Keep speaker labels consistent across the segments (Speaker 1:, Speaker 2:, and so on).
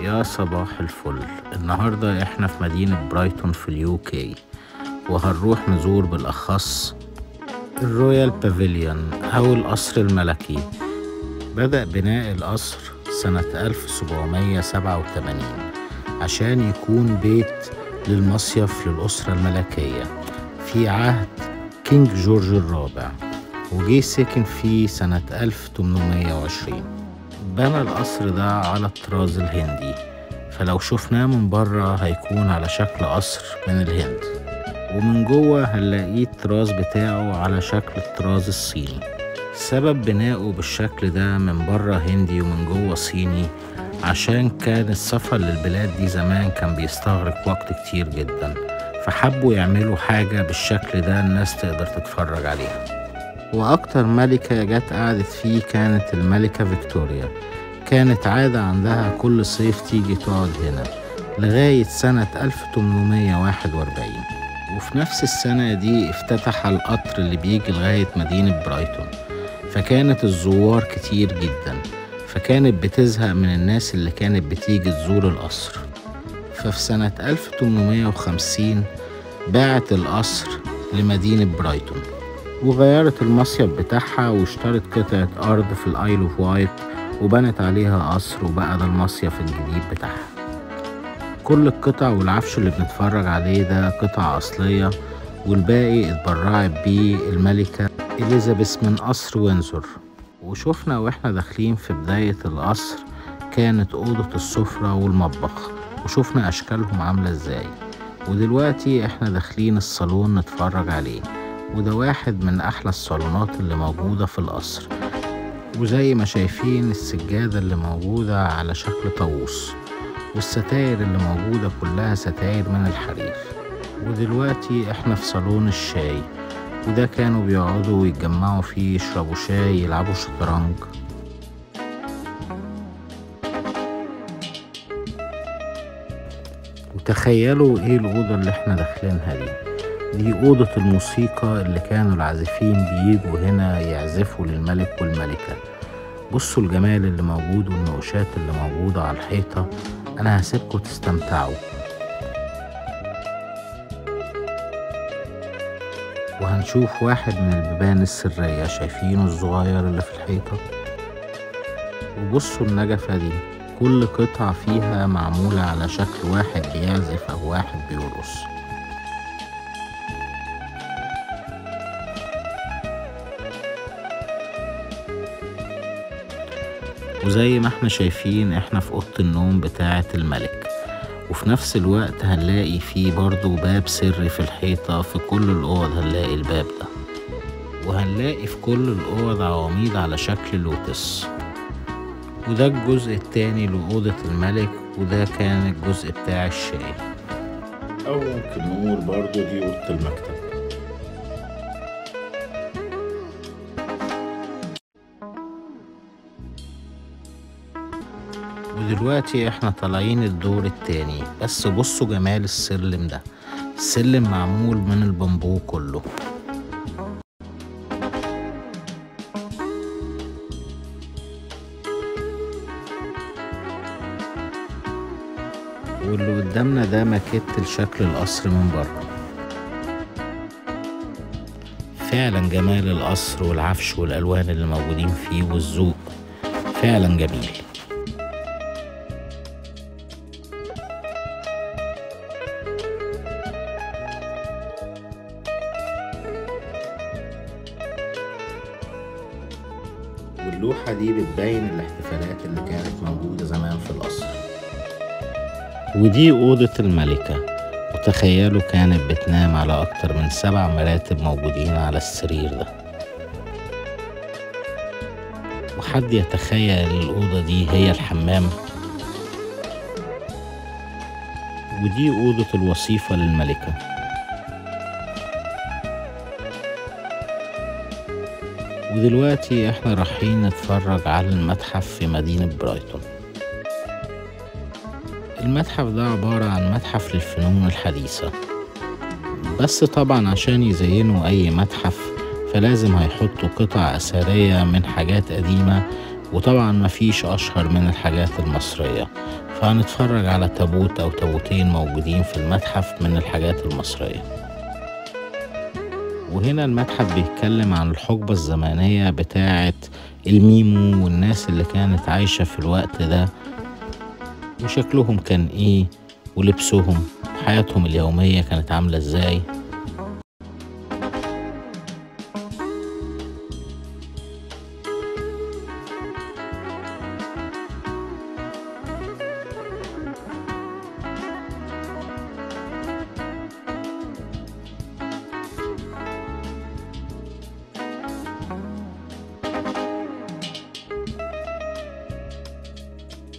Speaker 1: يا صباح الفل. النهاردة إحنا في مدينة برايتون في ال UK وهنروح نزور بالأخص ال Royal Pavilion أو القصر الملكي. بدأ بناء القصر سنة 1787 عشان يكون بيت للمصيف للأسرة الملكية. في عهد King جورج الرابع وجي سكن فيه سنة 1820 بنى القصر ده على الطراز الهندي فلو شفناه من بره هيكون على شكل قصر من الهند. ومن جوه هنلاقيه الطراز بتاعه على شكل الطراز الصيني سبب بنائه بالشكل ده من بره هندي ومن جوه صيني عشان كان السفر للبلاد دي زمان كان بيستغرق وقت كتير جدا. فحبوا يعملوا حاجة بالشكل ده الناس تقدر تتفرج عليها. وأكتر ملكة جت قعدت فيه كانت الملكة فيكتوريا. كانت عادة عندها كل صيف تيجي تقعد هنا لغاية سنة 1841 وفي نفس السنة دي افتتح القطر اللي بيجي لغاية مدينة برايتون. فكانت الزوار كتير جدا فكانت بتزهق من الناس اللي كانت بتيجي تزور القصر. ففي سنة 1850 باعت القصر لمدينة برايتون. وغيرت المصيف بتاعها واشترت قطعة أرض في ال Isle of Wight وبنت عليها قصر وبقى ده المصيف الجديد بتاعها. كل القطع والعفش اللي بنتفرج عليه ده قطع أصلية والباقي اتبرعت بيه الملكة إليزابيث من قصر Windsor. وشفنا وإحنا داخلين في بداية القصر كانت أوضة السفرة والمطبخ وشفنا أشكالهم عاملة إزاي. ودلوقتي إحنا داخلين الصالون نتفرج عليه. وده واحد من أحلى الصالونات اللي موجودة في القصر. وزي ما شايفين السجادة اللي موجودة على شكل طاووس والستاير اللي موجودة كلها ستاير من الحرير. ودلوقتي إحنا في صالون الشاي وده كانوا بيقعدوا ويتجمعوا فيه يشربوا شاي يلعبوا شطرنج. وتخيلوا إيه الأوضة اللي إحنا داخلينها دي. دي أوضة الموسيقى اللي كانوا العازفين بيجوا هنا يعزفوا للملك والملكة. بصوا الجمال اللي موجود والنقوشات اللي موجودة على الحيطة. أنا هسيبكم تستمتعوا. وهنشوف واحد من البيبان السرية شايفينه الصغير اللي في الحيطة. وبصوا النجفة دي. كل قطعة فيها معمولة على شكل واحد بيعزف أو واحد بيرقص. وزي ما إحنا شايفين إحنا في أوضة النوم بتاعة الملك. وفي نفس الوقت هنلاقي فيه برضو باب سري في الحيطة في كل الأوض هنلاقي الباب ده. وهنلاقي في كل الأوض عواميد على شكل لوتس. وده الجزء التاني لأوضة الملك وده كان الجزء بتاع الشاي. أو ممكن نقول برضو دي أوضة المكتب. ودلوقتي إحنا طالعين الدور التاني. بس بصوا جمال السلم ده. السلم معمول من البامبو كله. واللي قدامنا ده ماكيت لشكل القصر من بره. فعلا جمال القصر والعفش والألوان اللي موجودين فيه والذوق. فعلا جميل. واللوحة دي بتبين الاحتفالات اللي كانت موجودة زمان في القصر. ودي أوضة الملكة. وتخيلوا كانت بتنام على أكتر من سبع مراتب موجودين على السرير ده. وحد يتخيل الأوضة دي هي الحمام؟ ودي أوضة الوصيفة للملكة. ودلوقتي إحنا رايحين نتفرج على المتحف في مدينة برايتون. المتحف ده عبارة عن متحف للفنون الحديثة. بس طبعا عشان يزينوا أي متحف فلازم هيحطوا قطع أثرية من حاجات قديمة وطبعا مفيش أشهر من الحاجات المصرية. فهنتفرج على تابوت أو تابوتين موجودين في المتحف من الحاجات المصرية. وهنا المتحف بيتكلم عن الحقبة الزمنية بتاعة الميمو والناس اللي كانت عايشة في الوقت ده وشكلهم كان إيه ولبسهم وحياتهم اليومية كانت عاملة إزاي.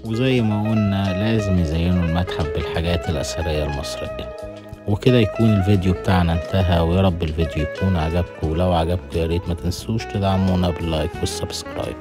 Speaker 1: وزي ما قلنا لازم يزينوا المتحف بالحاجات الأثرية المصرية وكده يكون الفيديو بتاعنا انتهى ويا رب الفيديو يكون عجبكم. ولو عجبكم يا ريت ما تنسوش تدعمونا بال like وال subscribe.